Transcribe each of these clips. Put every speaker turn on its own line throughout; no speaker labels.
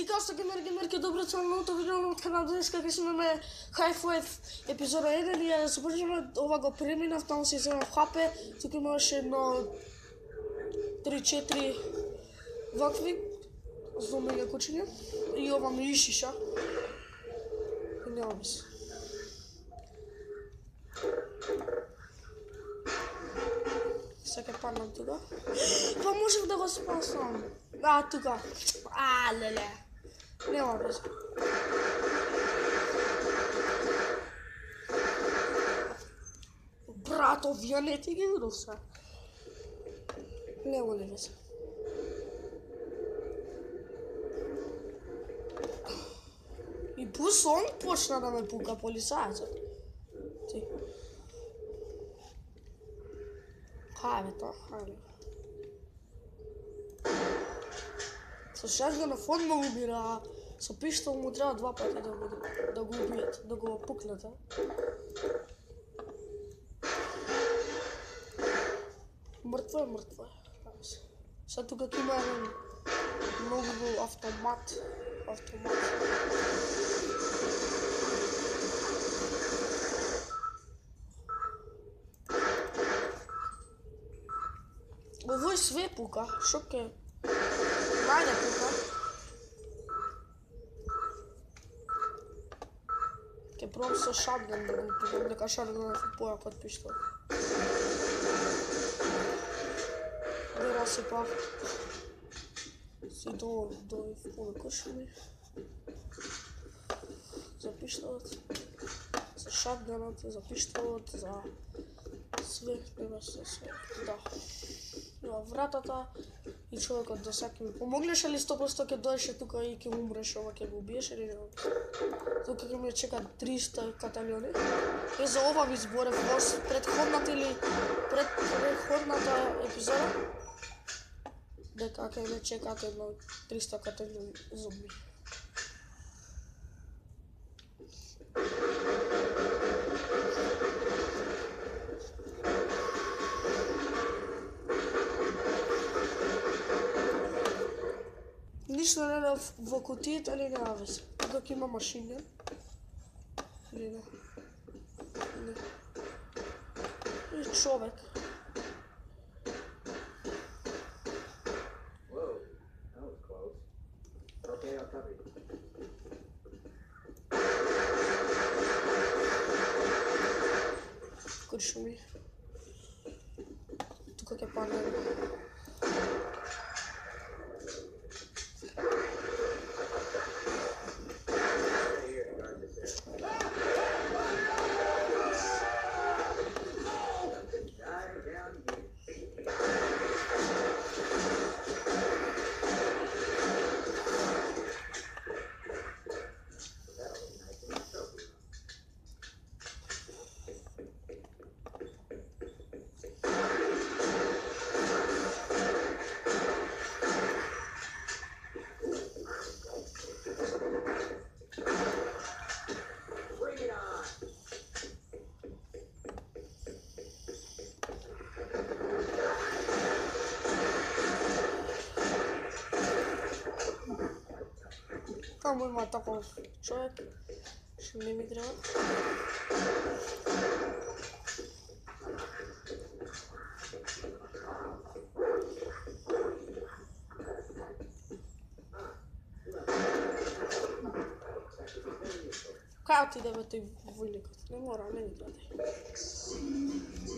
И како ги мерки, мерки, добро се на новото видео на канал денеска кај сме имаме High Five епизода 1 и ја започнеме ова го преминав, таму се земав хапе, тука имаше едно 3-4 вакви зомбиња кучиња и ова ми ишиша. И нема мис. Сега паднам тука. Па можев да го спасам. А, тука. А, леле. Нема везе. Брат, овие не ти ги видов Нема ли везе. И пус он почна да ме пука полисајецот. Ти. Хајде тоа, хајде. Со шашга на фон убира, со пиштол му треба два пати да го, да го убијат, да го пукнат. Мртво е, мртво е. Така Сега тука има еден многу автомат. Автомат. Овој све пука, шо ке? Ваня тука. Ке пробам со шатган да го пробам дека шатган е појак од пиштол. Да расипав. Си до, до поле кошми. За пиштолот. За шатганот, за пиштолот, за све, нема се све. Да во вратата и човекот да саки ми ли 100% ќе доеше тука и ќе умреше, ова ќе го убиеш или не? Тука ќе ме чека 300 каталиони. Е за ова ви зборев во предходната или пред предходната епизода дека ќе ме чекат едно 300 каталиони зомби. Ништо не да во кутијата или нема везе. Тука има машина. Не? Не. И човек.
Whoa, that was close. Okay, I'll cover you.
Куршо ми. Тука ќе падне. Таму има таков човек. Што не ми треба. Кај отиде бе тој војникот? Не мора, не ми гледај.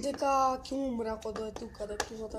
Дека ќе умре ако дое тука, дека има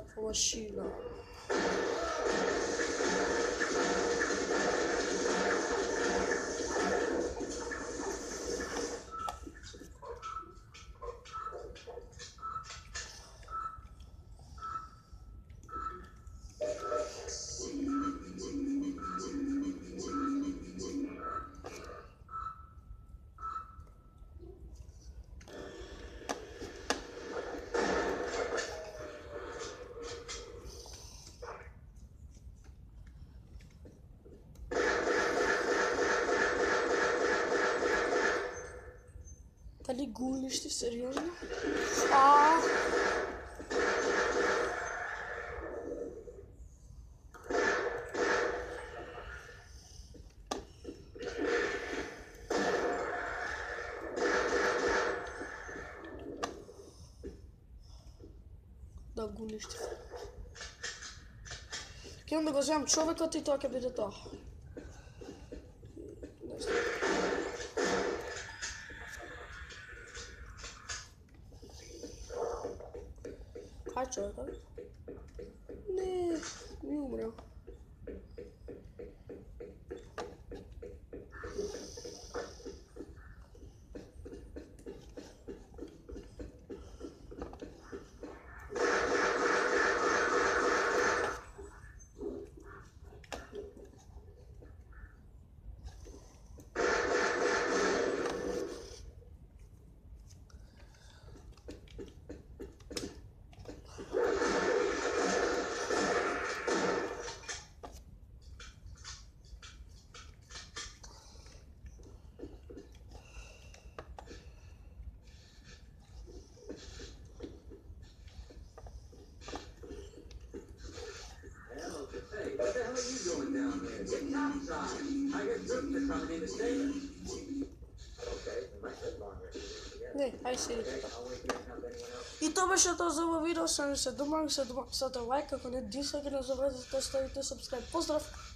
гулиш ти сериозно? А... Да гулиш ти. Кем да го земам човекот и тоа ќе биде тоа. Кај човекот? Не, ај се
Okay,
И тоа беше тоа за ово видео, се сами се домак, се домак, сате лайк, ако не дисајте, не забравете да ставите subscribe. Поздрав!